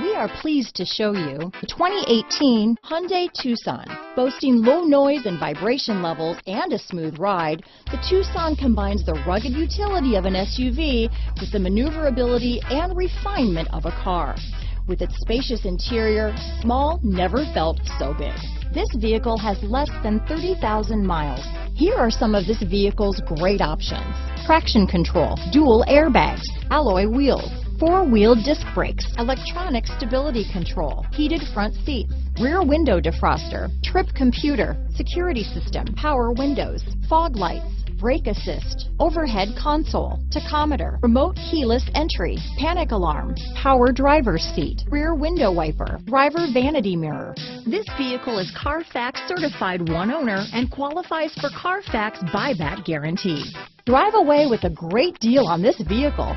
We are pleased to show you the 2018 Hyundai Tucson. Boasting low noise and vibration levels and a smooth ride, the Tucson combines the rugged utility of an SUV with the maneuverability and refinement of a car. With its spacious interior, small never felt so big. This vehicle has less than 30,000 miles. Here are some of this vehicle's great options. Traction control, dual airbags, alloy wheels, four-wheel disc brakes, electronic stability control, heated front seats, rear window defroster, trip computer, security system, power windows, fog lights, brake assist, overhead console, tachometer, remote keyless entry, panic alarm, power driver's seat, rear window wiper, driver vanity mirror. This vehicle is Carfax certified one owner and qualifies for Carfax buyback guarantee. Drive away with a great deal on this vehicle.